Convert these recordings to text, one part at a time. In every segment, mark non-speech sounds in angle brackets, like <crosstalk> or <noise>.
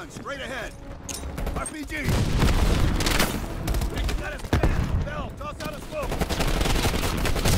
gun, straight ahead. RPG! Take that as fast. Bell, toss out a smoke.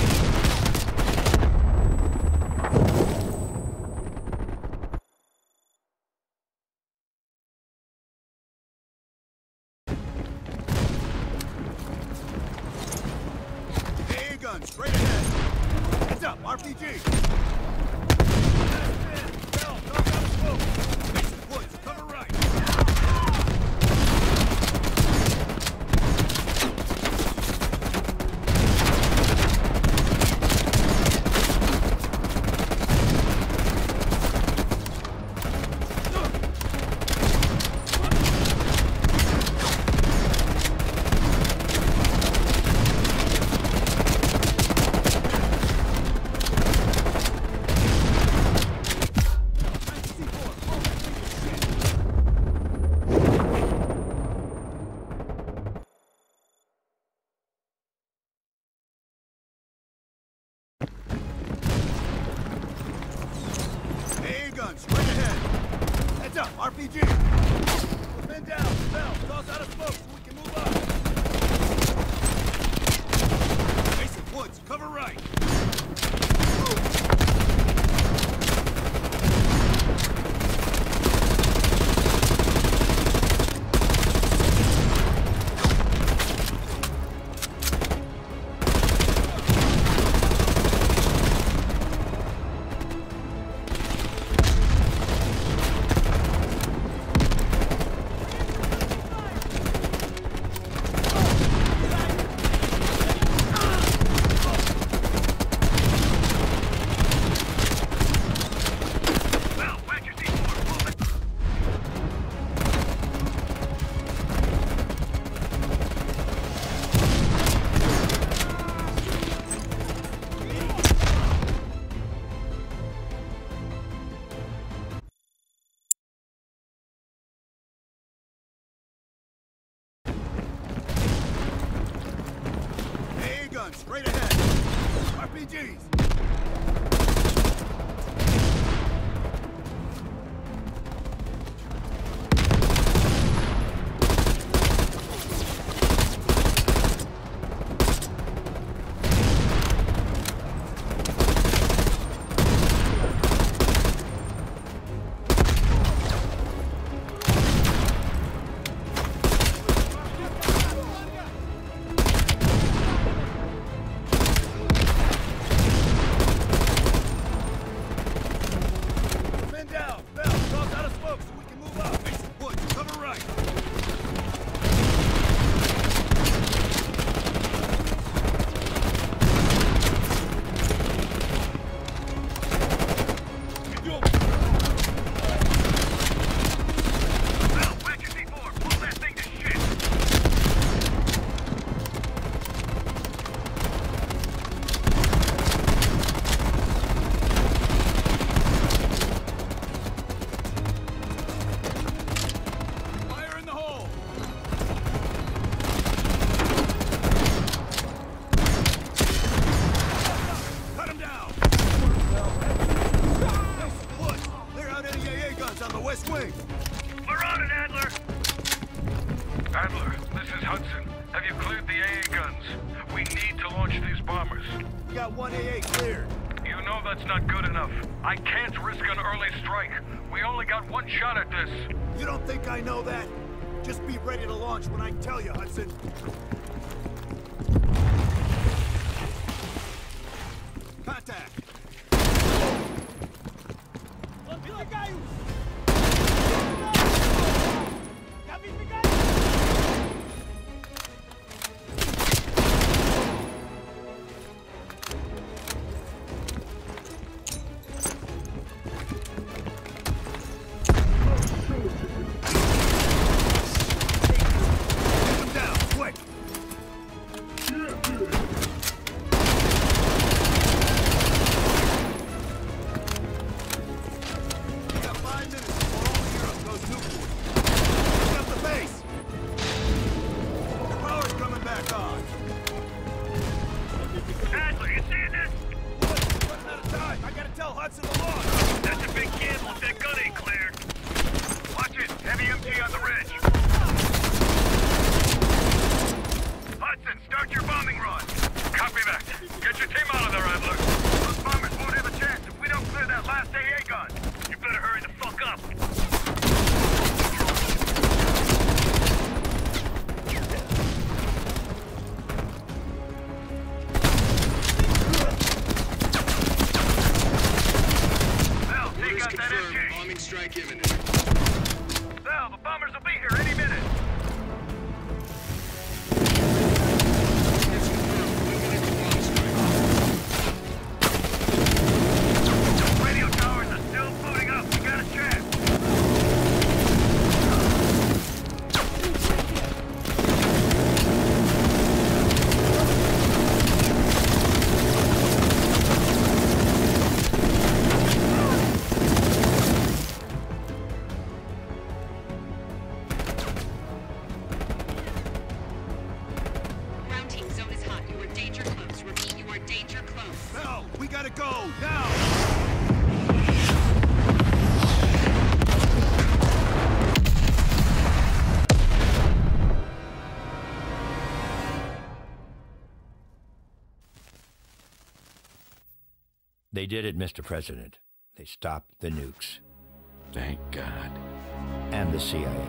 Ready to launch when I tell you, Hudson. Did it, Mr. President. They stopped the nukes. Thank God. And the CIA.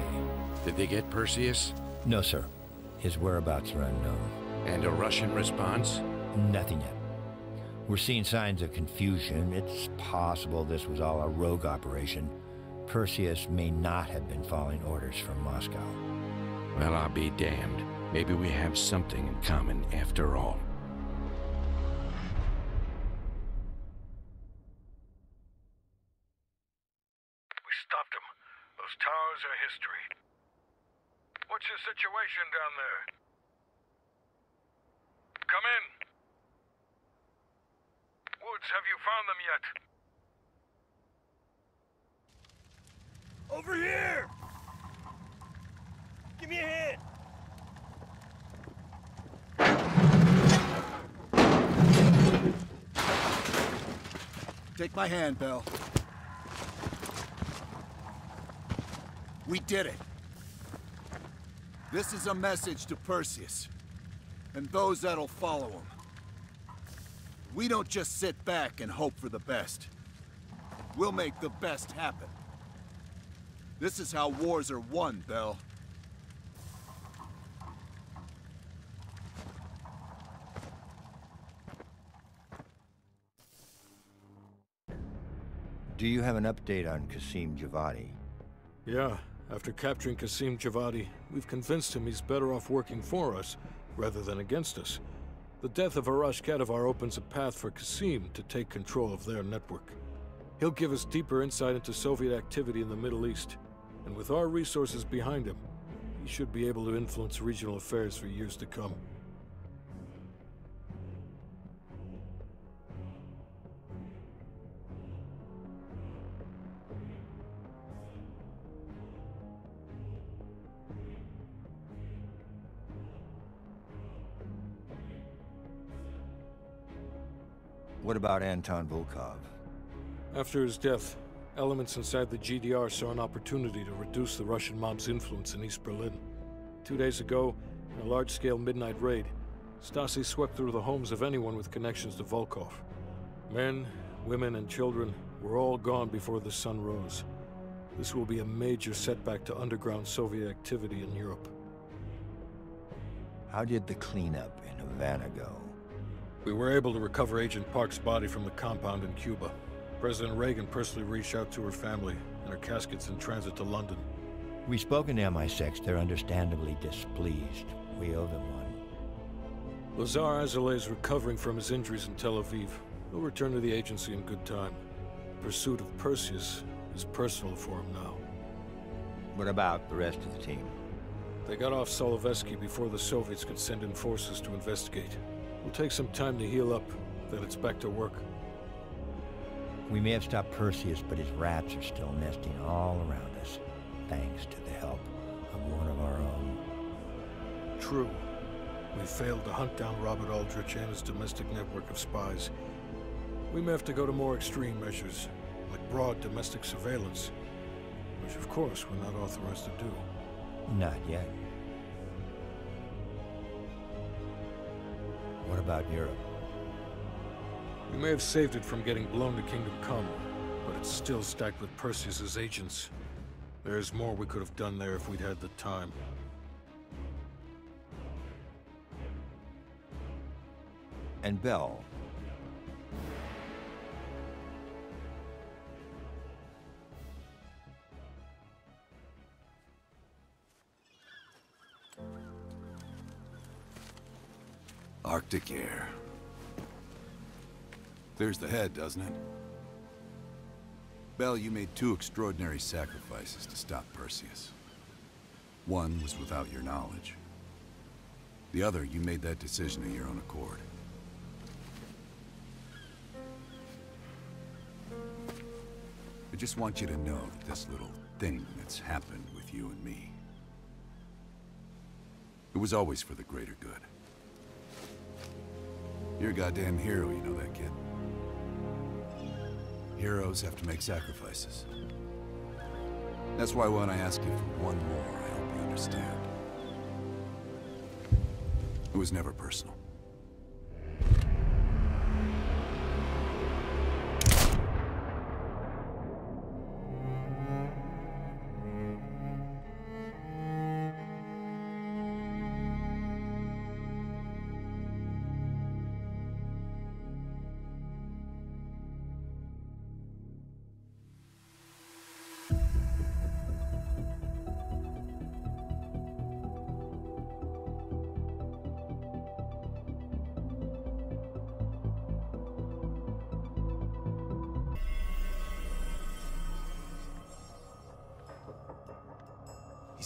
Did they get Perseus? No, sir. His whereabouts are unknown. And a Russian response? Nothing yet. We're seeing signs of confusion. It's possible this was all a rogue operation. Perseus may not have been following orders from Moscow. Well, I'll be damned. Maybe we have something in common after all. We stopped them. Those towers are history. What's your situation down there? Come in. Woods, have found them yet? Over here! Give me a hand! Take my hand, Bell. We did it. This is a message to Perseus, and those that'll follow him. We don't just sit back and hope for the best. We'll make the best happen. This is how wars are won, Bell. Do you have an update on Qasim Javadi? Yeah, after capturing Qasim Javadi, we've convinced him he's better off working for us rather than against us. The death of Arash Kadivar opens a path for Qasim to take control of their network. He'll give us deeper insight into Soviet activity in the Middle East, and with our resources behind him, he should be able to influence regional affairs for years to come. About Anton Volkov? After his death, elements inside the GDR saw an opportunity to reduce the Russian mob's influence in East Berlin. Two days ago, in a large-scale midnight raid, Stasi swept through the homes of anyone with connections to Volkov. Men, women, and children were all gone before the sun rose. This will be a major setback to underground Soviet activity in Europe. How did the cleanup in Havana go? We were able to recover Agent Park's body from the compound in Cuba. President Reagan personally reached out to her family, and her casket's in transit to London. We've spoken to MI6. They're understandably displeased. We owe them one. Lazar Azalea is recovering from his injuries in Tel Aviv. He'll return to the agency in good time. Pursuit of Perseus is personal for him now. What about the rest of the team? They got off Solovetsky before the Soviets could send in forces to investigate. It'll take some time to heal up, then it's back to work. We may have stopped Perseus, but his rats are still nesting all around us, thanks to the help of one of our own. True. We failed to hunt down Robert Aldrich and his domestic network of spies. We may have to go to more extreme measures, like broad domestic surveillance, which of course we're not authorized to do. Not yet. What about Europe? We may have saved it from getting blown to Kingdom Come, but it's still stacked with Perseus's agents. There's more we could have done there if we'd had the time. And Bell? Arctic air. Clears the head, doesn't it? Bell, you made two extraordinary sacrifices to stop Perseus. One was without your knowledge. The other, you made that decision of your own accord. I just want you to know that this little thing that's happened with you and me, it was always for the greater good. You're a goddamn hero, you know that, kid. Heroes have to make sacrifices. That's why when I ask you for one more, I hope you understand. It was never personal.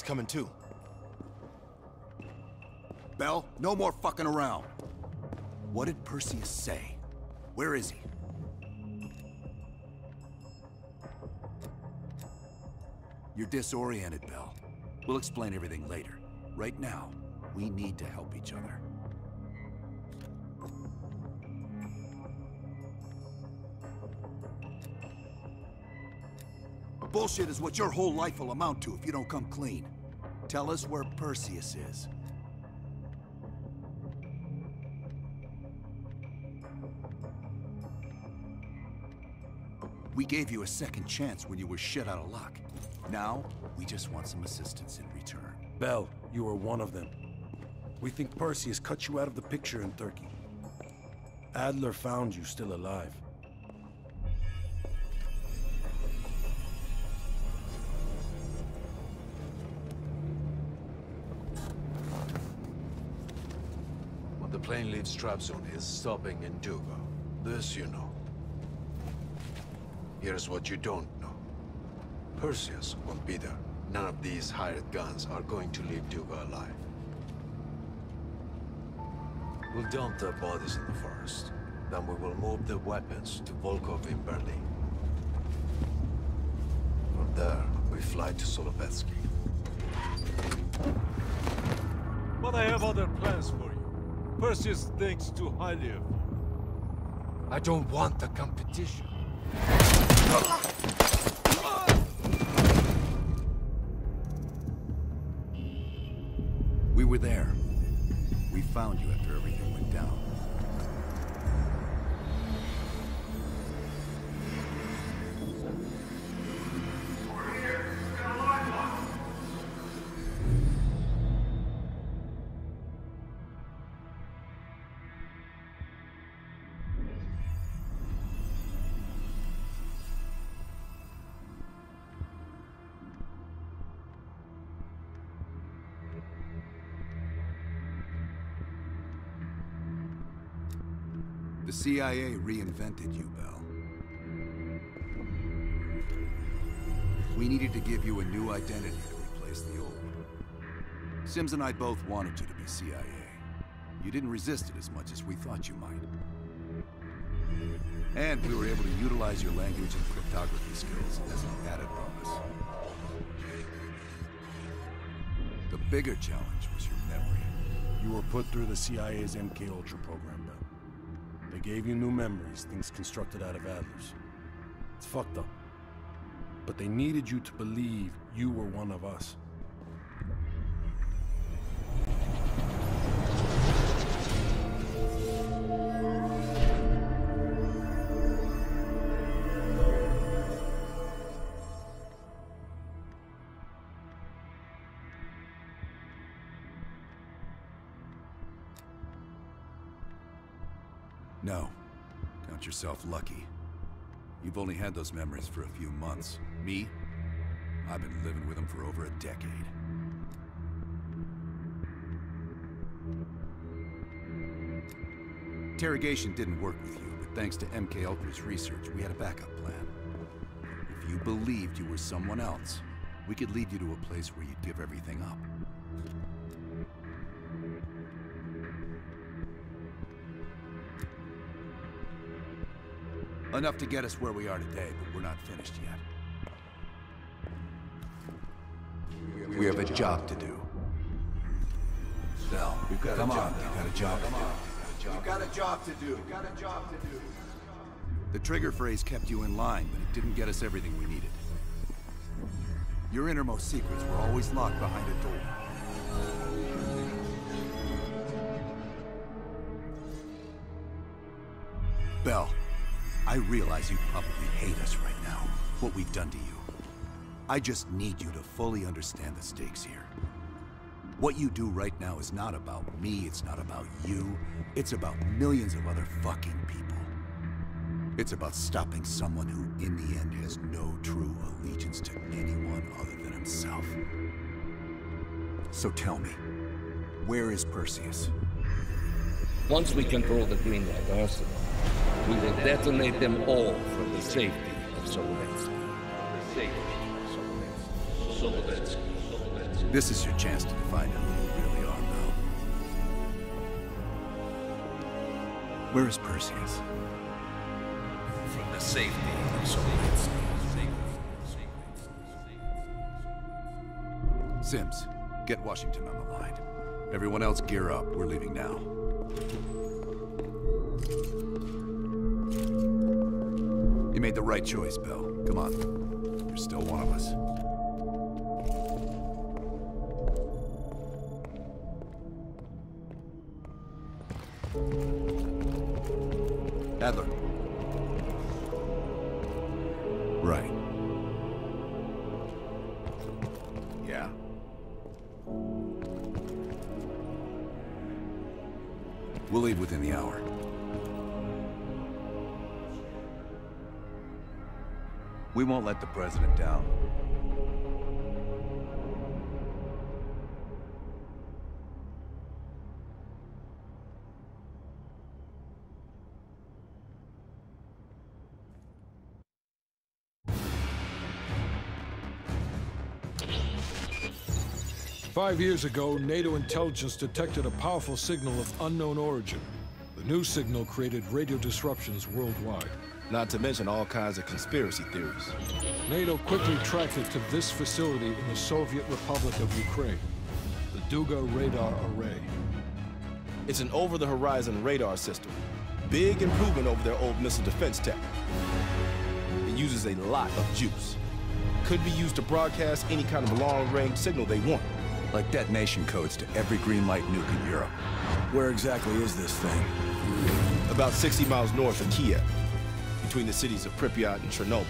Coming too. Bell, no more fucking around. What did Perseus say? Where is he? You're disoriented, Bell. We'll explain everything later. Right now, we need to help each other. Bullshit is what your whole life will amount to if you don't come clean. Tell us where Perseus is. We gave you a second chance when you were shit out of luck. Now, we just want some assistance in return. Bell, you are one of them. We think Perseus cut you out of the picture in Turkey. Adler found you still alive. The plane leaves Trabzon, stopping in Duga. This you know. Here's what you don't know. Perseus won't be there. None of these hired guns are going to leave Duga alive. We'll dump their bodies in the forest. Then we will move the weapons to Volkov in Berlin. From there, we fly to Solovetsky. But I have other plans for you. Perseus thinks too highly of you. I don't want the competition. We were there. We found you after everything went down. CIA reinvented you, Bell. We needed to give you a new identity to replace the old. Sims and I both wanted you to be CIA. You didn't resist it as much as we thought you might. And we were able to utilize your language and cryptography skills as an added bonus. The bigger challenge was your memory. You were put through the CIA's MK Ultra program, Bell. They gave you new memories, things constructed out of Adler's. It's fucked up. But they needed you to believe you were one of us. Yourself lucky. You've only had those memories for a few months. Me? I've been living with them for over a decade. Interrogation didn't work with you, but thanks to MK Ultra's research, we had a backup plan. If you believed you were someone else, we could lead you to a place where you'd give everything up. Enough to get us where we are today, but we're not finished yet. We have a job to do. Bell, we've got Come a job. on, we've got a job to do. You've got a job to do. You've got a job to do. The trigger phrase kept you in line, but it didn't get us everything we needed. Your innermost secrets were always locked behind a door. Bell, I realize you probably hate us right now, what we've done to you. I just need you to fully understand the stakes here. What you do right now is not about me, it's not about you, it's about millions of other fucking people. It's about stopping someone who, in the end, has no true allegiance to anyone other than himself. So tell me, where is Perseus? Once we control the Greenlight arsenal, we will detonate them all for the safety of Solovetsky. The safety of Solovetsky. Solovetsky. This is your chance to find out who you really are, Bell. Where is Perseus? From the safety of Solovetsky. Sims, get Washington on the line. Everyone else gear up. We're leaving now. You made the right choice, Bell. Come on. You're still one of us. Adler. We won't let the president down. Five years ago, NATO intelligence detected a powerful signal of unknown origin. The new signal created radio disruptions worldwide. Not to mention all kinds of conspiracy theories. NATO quickly tracked it to this facility in the Soviet Republic of Ukraine, the Duga Radar Array. It's an over-the-horizon radar system. Big improvement over their old missile defense tech. It uses a lot of juice. Could be used to broadcast any kind of long-range signal they want. Like detonation codes to every green light nuke in Europe. Where exactly is this thing? About 60 miles north of Kiev, between the cities of Pripyat and Chernobyl.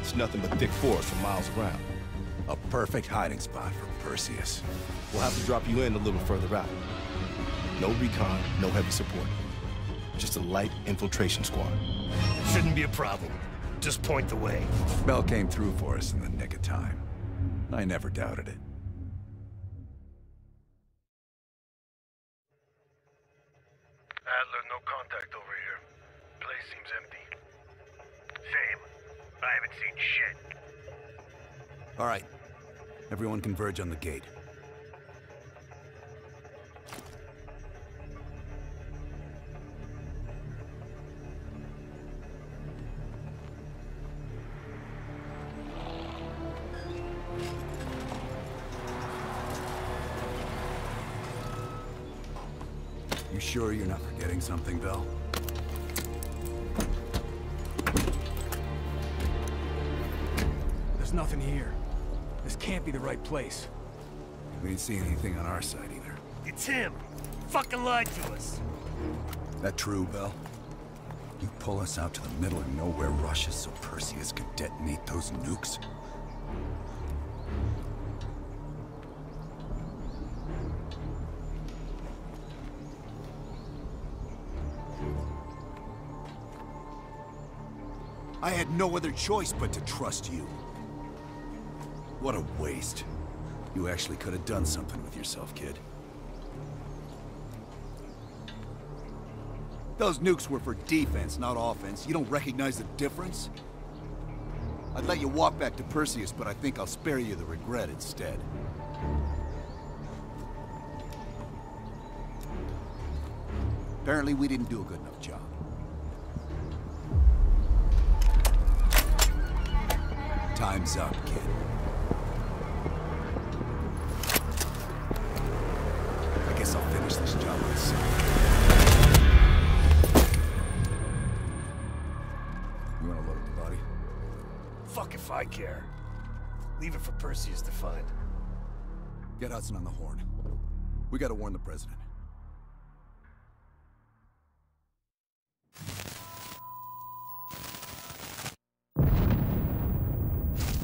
It's nothing but thick forest for miles around. A perfect hiding spot for Perseus. We'll have to drop you in a little further out. No recon, no heavy support. Just a light infiltration squad. Shouldn't be a problem. Just point the way. Bell came through for us in the nick of time. I never doubted it. All right. Everyone converge on the gate. You sure you're not forgetting something, Bell? There's nothing here. This can't be the right place. We didn't see anything on our side either. It's him. Fucking lied to us. That true, Bell? You pull us out to the middle of nowhere Russia so Perseus could detonate those nukes? I had no other choice but to trust you. What a waste. You actually could have done something with yourself, kid. Those nukes were for defense, not offense. You don't recognize the difference? I'd let you walk back to Perseus, but I think I'll spare you the regret instead. Apparently we didn't do a good enough job. Time's up, kid. This. You wanna load the body? Fuck if I care. Leave it for Perseus to find. Get Hudson on the horn. We gotta warn the president.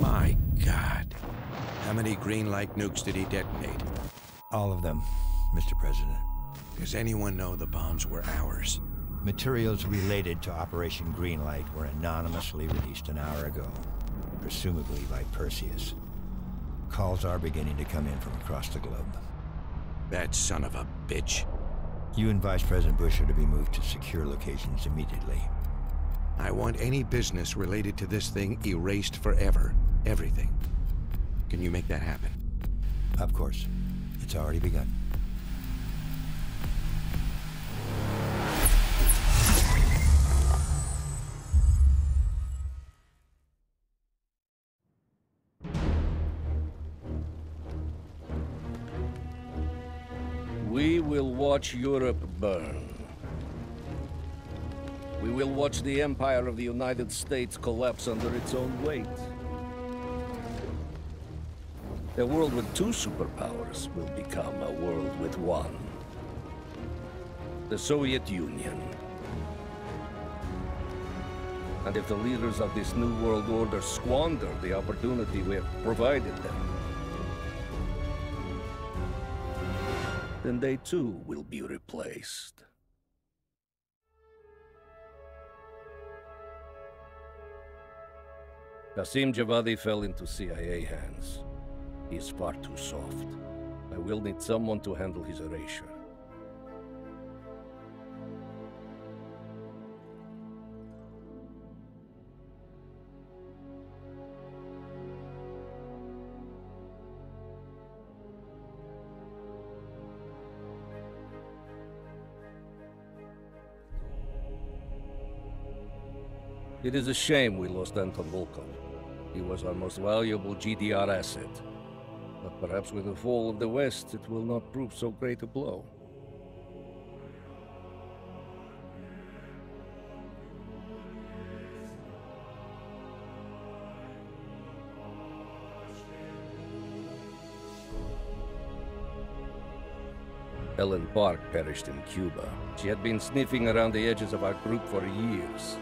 My God. How many green light nukes did he detonate? All of them, Mr. President. Does anyone know the bombs were ours? Materials related to Operation Greenlight were anonymously released an hour ago, presumably by Perseus. Calls are beginning to come in from across the globe. That son of a bitch. You and Vice President Bush are to be moved to secure locations immediately. I want any business related to this thing erased forever. Everything. Can you make that happen? Of course. It's already begun. Watch Europe burn. We will watch the empire of the United States collapse under its own weight. A world with two superpowers will become a world with one. The Soviet Union. And if the leaders of this new world order squander the opportunity we have provided them, then they too will be replaced. Qasim Javadi fell into CIA hands. He is far too soft. I will need someone to handle his erasure. It is a shame we lost Anton Volkov. He was our most valuable GDR asset. But perhaps with the fall of the West, it will not prove so great a blow. Ellen Park perished in Cuba. She had been sniffing around the edges of our group for years.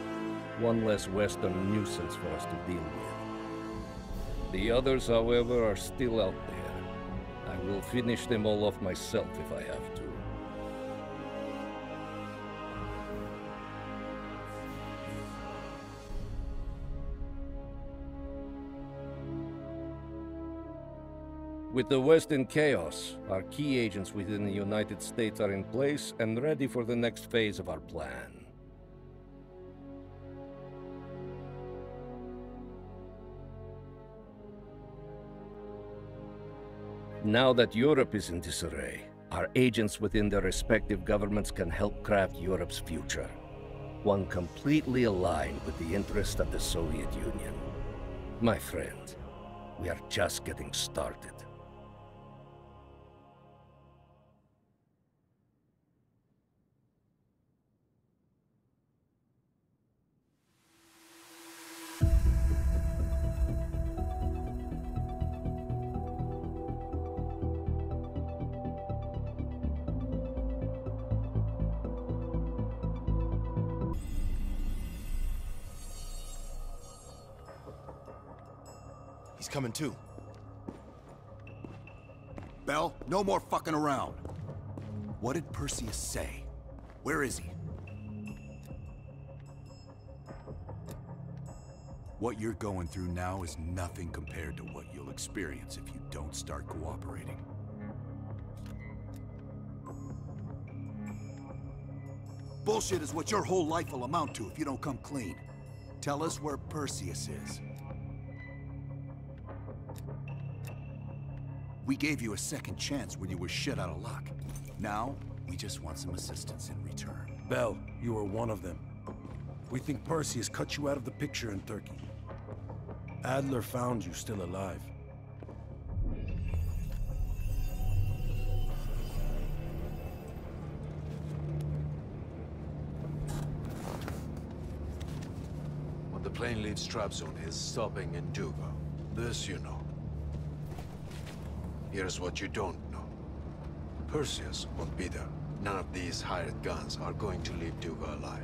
One less Western nuisance for us to deal with. The others, however, are still out there. I will finish them all off myself if I have to. With the West in chaos, our key agents within the United States are in place and ready for the next phase of our plan. Now that Europe is in disarray, our agents within their respective governments can help craft Europe's future. One completely aligned with the interests of the Soviet Union. My friend, we are just getting started. Too. Bell, no more fucking around. What did Perseus say? Where is he? What you're going through now is nothing compared to what you'll experience if you don't start cooperating. Bullshit is what your whole life will amount to if you don't come clean. Tell us where Perseus is. We gave you a second chance when you were shit out of luck. Now, we just want some assistance in return. Bell, you are one of them. We think Perseus cut you out of the picture in Turkey. Adler found you still alive. When the plane leaves Trabzon, it's stopping in Duga. This you know. Here's what you don't know. Perseus won't be there. None of these hired guns are going to leave Duga alive.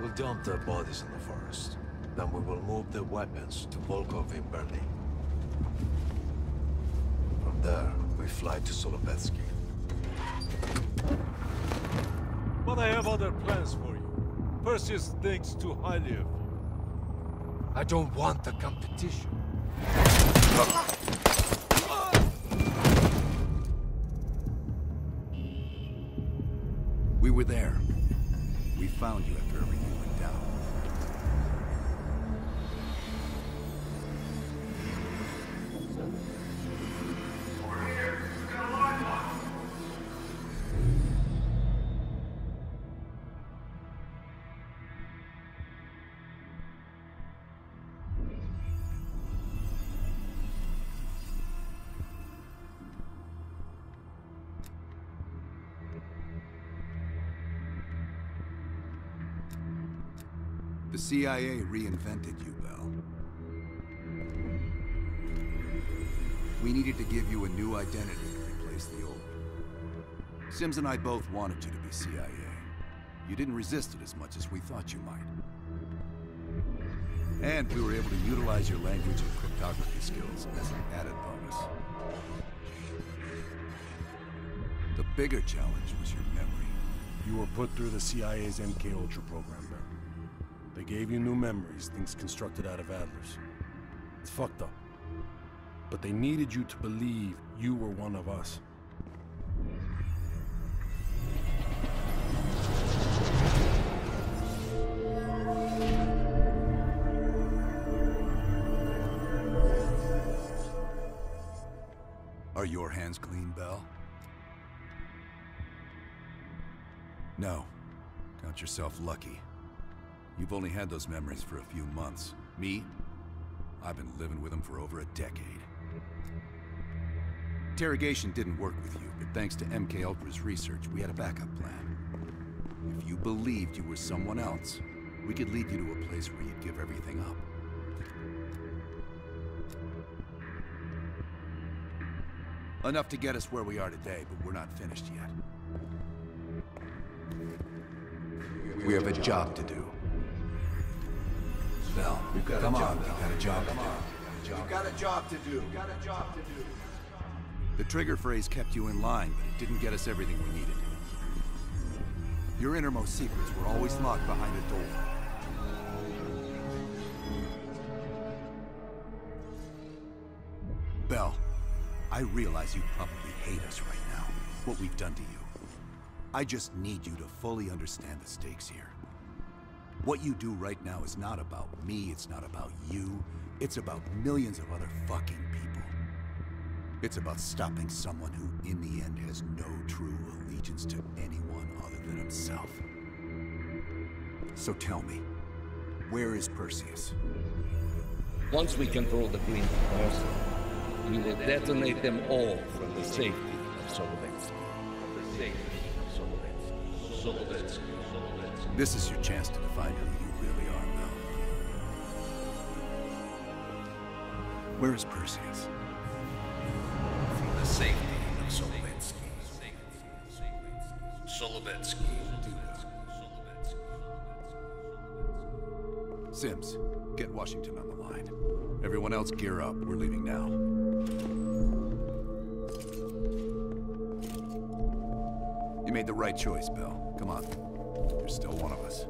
We'll dump their bodies in the forest. Then we will move the weapons to Volkov in Berlin. From there, we fly to Solovetsky. But I have other plans for you. Perseus thinks too highly of you. I don't want the competition. We were there. We found you after everything went down. CIA reinvented you, Bell. We needed to give you a new identity to replace the old. Sims and I both wanted you to be CIA. You didn't resist it as much as we thought you might. And we were able to utilize your language and cryptography skills as an added bonus. The bigger challenge was your memory. You were put through the CIA's MK Ultra program, gave you new memories, things constructed out of Adler's. It's fucked up. But they needed you to believe you were one of us. Are your hands clean, Bell? No. Count yourself lucky. You've only had those memories for a few months. Me? I've been living with them for over a decade. Interrogation didn't work with you, but thanks to MK Ultra's research, we had a backup plan. If you believed you were someone else, we could lead you to a place where you'd give everything up. Enough to get us where we are today, but we're not finished yet. We have a job to do. Bell, We've got a come job on, to we've got a job to do. We've got a job to do. We've got a job to do. The trigger phrase kept you in line, but it didn't get us everything we needed. Your innermost secrets were always locked behind a door. Bell, I realize you probably hate us right now, what we've done to you. I just need you to fully understand the stakes here. What you do right now is not about me, it's not about you, it's about millions of other fucking people. It's about stopping someone who, in the end, has no true allegiance to anyone other than himself. So tell me, where is Perseus? Once we control the green light, Arsenal, we will detonate them all from the safety of Solovetsky. The safety of Solovetsky. Solovetsky. This is your chance to define who you really are, Mel. Where is Perseus? From the safety of Solovetsky. Solovetsky. Sims, get Washington on the line. Everyone else gear up. We're leaving now. You made the right choice, Bill. Come on. You're still one of us.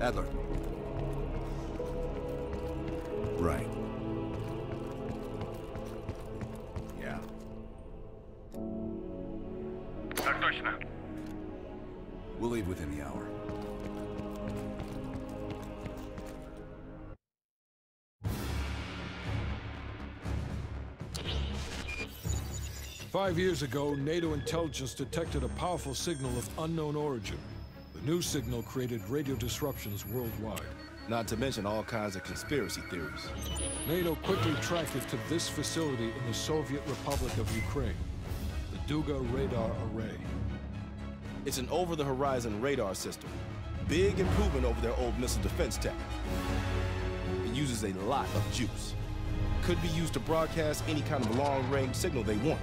Adler. Five years ago, NATO intelligence detected a powerful signal of unknown origin. The new signal created radio disruptions worldwide. Not to mention all kinds of conspiracy theories. NATO quickly tracked it to this facility in the Soviet Republic of Ukraine, the Duga Radar Array. It's an over-the-horizon radar system. Big improvement over their old missile defense tech. It uses a lot of juice. Could be used to broadcast any kind of long-range signal they want.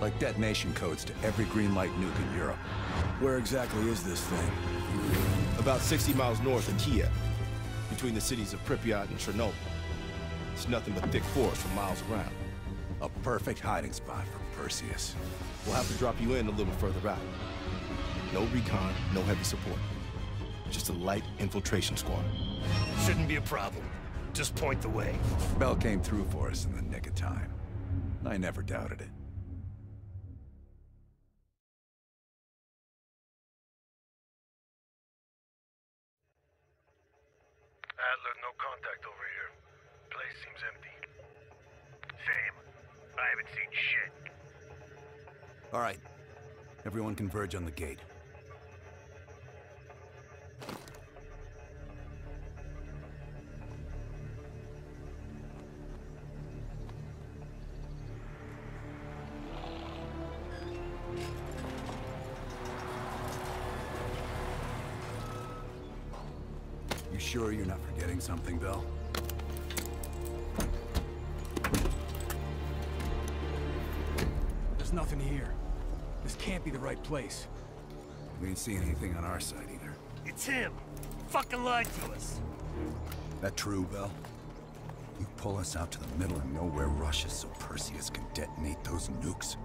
Like detonation codes to every green light nuke in Europe. Where exactly is this thing? About 60 miles north of Kiev, between the cities of Pripyat and Chernobyl. It's nothing but thick forest for miles around. A perfect hiding spot for Perseus. We'll have to drop you in a little further out. No recon, no heavy support. Just a light infiltration squad. Shouldn't be a problem. Just point the way. Bell came through for us in the nick of time. I never doubted it. All right. Everyone converge on the gate. You sure you're not forgetting something, Bill? There's nothing here. This can't be the right place. We ain't seeing anything on our side either. It's him. Fucking lied to us. That true, Bell? You pull us out to the middle of nowhere Russia so Perseus can detonate those nukes?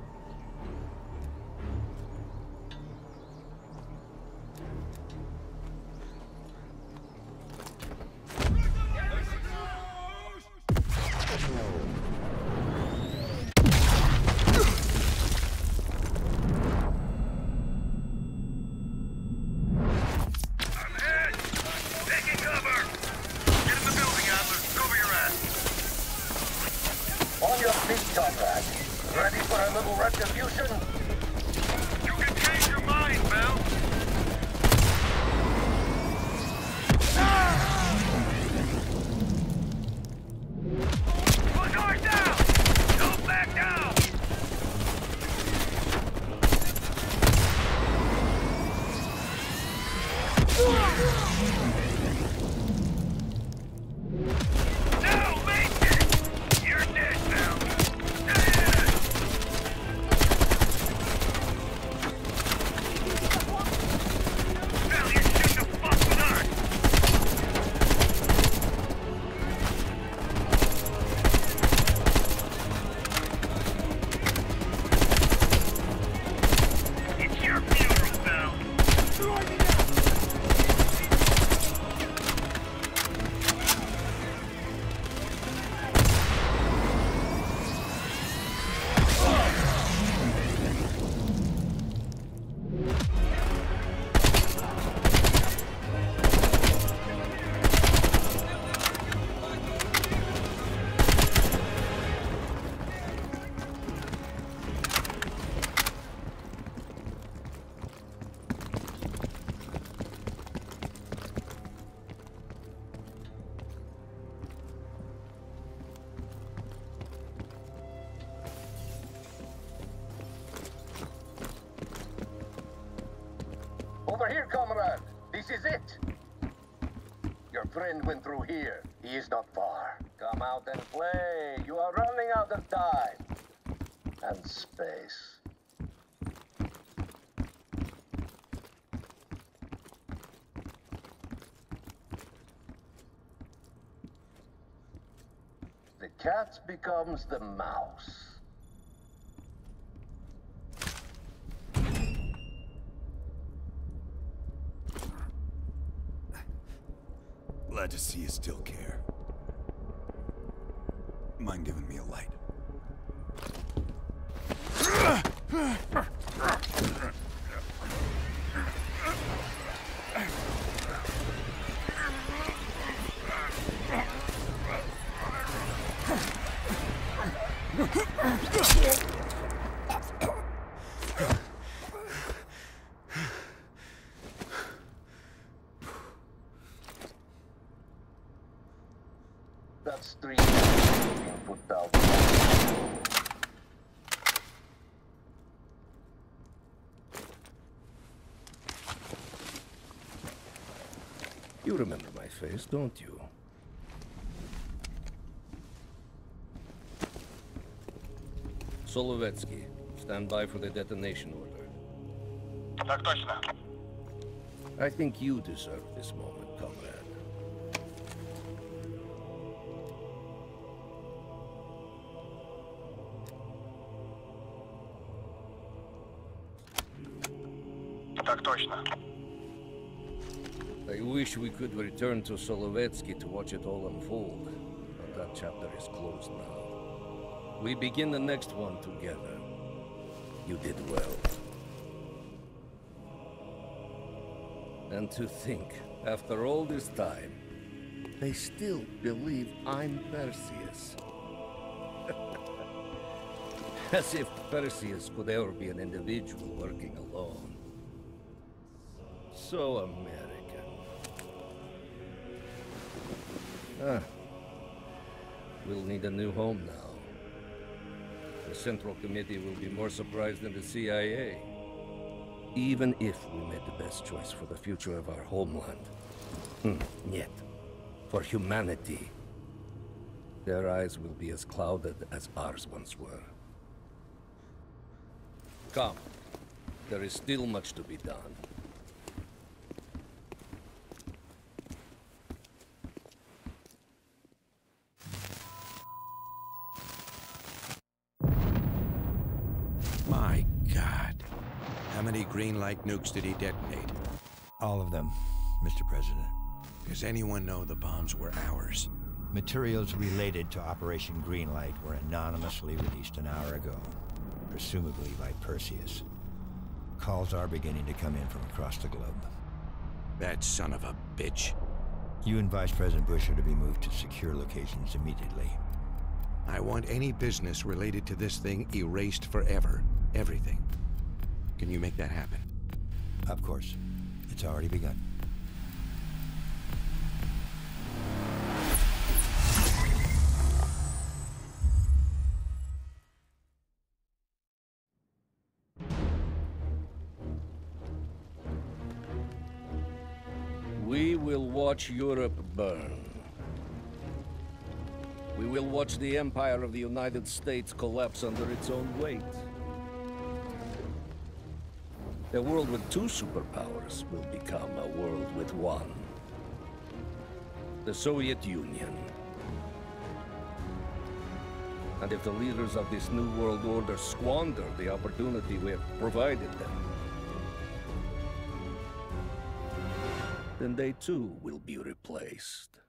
Friend went through here. He is not far. Come out and play. You are running out of time. And space. The cat becomes the mouse. Glad to see you still care. Mind giving me a light? That's three being put down. You remember my face, don't you? Solovetsky, stand by for the detonation order. Так точно. I think you deserve this moment, comrade. Так точно. I wish we could return to Solovetsky to watch it all unfold, but that chapter is closed now. We begin the next one together. You did well. And to think, after all this time, they still believe I'm Perseus. <laughs> As if Perseus could ever be an individual working alone. So American. Ah. We'll need a new home now. The Central Committee will be more surprised than the CIA. Even if we made the best choice for the future of our homeland. Hmm, yet, for humanity, their eyes will be as clouded as ours once were. Come. There is still much to be done. My God. How many green light nukes did he detonate? All of them, Mr. President. Does anyone know the bombs were ours? Materials related to Operation Greenlight were anonymously released an hour ago, presumably by Perseus. Calls are beginning to come in from across the globe. That son of a bitch. You and Vice President Bush are to be moved to secure locations immediately. I want any business related to this thing erased forever. Everything. Can you make that happen? Of course. It's already begun. We will watch Europe burn. We will watch the empire of the United States collapse under its own weight. A world with two superpowers will become a world with one. The Soviet Union. And if the leaders of this new world order squander the opportunity we have provided them, then they too will be replaced.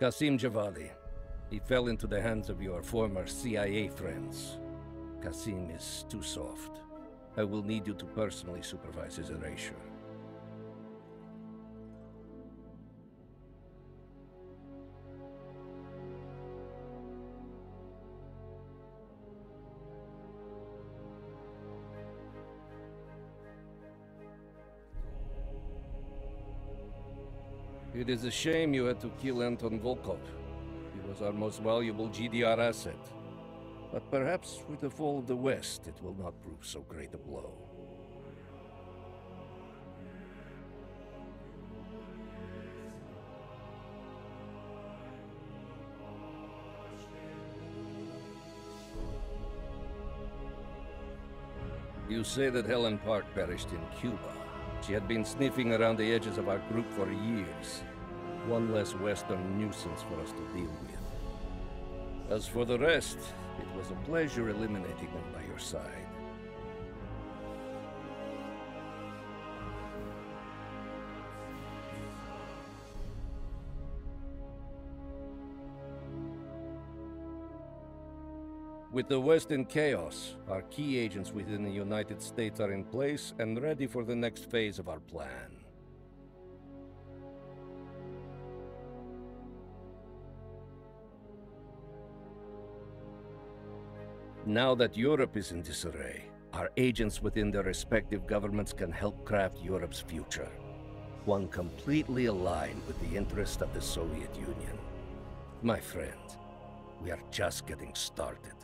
Qasim Javadi. He fell into the hands of your former CIA friends. Qasim is too soft. I will need you to personally supervise his erasure. It is a shame you had to kill Anton Volkov. Was our most valuable GDR asset. But perhaps with the fall of the West, it will not prove so great a blow. You say that Helen Park perished in Cuba. She had been sniffing around the edges of our group for years. One less Western nuisance for us to deal with. As for the rest, it was a pleasure eliminating them by your side. With the West in chaos, our key agents within the United States are in place and ready for the next phase of our plan. Now that Europe is in disarray, our agents within their respective governments can help craft Europe's future. One completely aligned with the interests of the Soviet Union. My friend, we are just getting started.